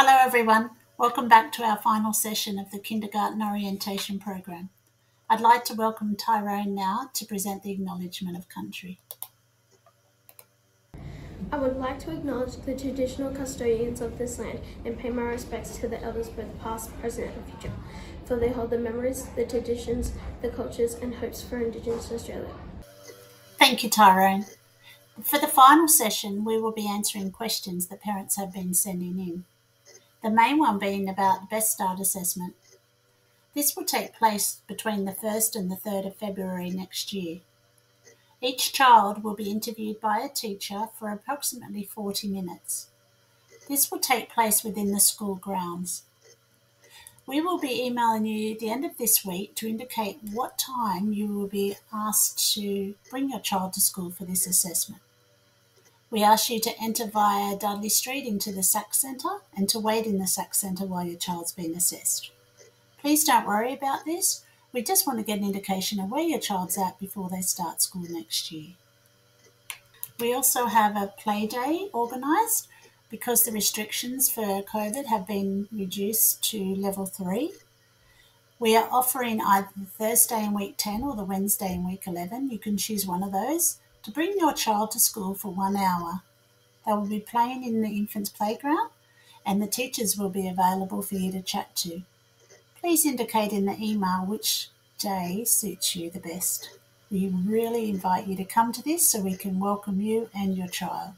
Hello everyone, welcome back to our final session of the Kindergarten Orientation Program. I'd like to welcome Tyrone now to present the Acknowledgement of Country. I would like to acknowledge the traditional custodians of this land and pay my respects to the elders both past, present and future, for they hold the memories, the traditions, the cultures and hopes for Indigenous Australia. Thank you, Tyrone. For the final session, we will be answering questions that parents have been sending in. The main one being about the Best Start assessment. This will take place between the 1st and the 3rd of February next year. Each child will be interviewed by a teacher for approximately 40 minutes. This will take place within the school grounds. We will be emailing you at the end of this week to indicate what time you will be asked to bring your child to school for this assessment. We ask you to enter via Dudley Street into the SAC Centre and to wait in the SAC Centre while your child's being assessed. Please don't worry about this. We just want to get an indication of where your child's at before they start school next year. We also have a play day organised because the restrictions for COVID have been reduced to level three. We are offering either Thursday in week 10 or the Wednesday in week 11. You can choose one of those to bring your child to school for one hour. They will be playing in the infant's playground and the teachers will be available for you to chat to. Please indicate in the email which day suits you the best. We really invite you to come to this so we can welcome you and your child.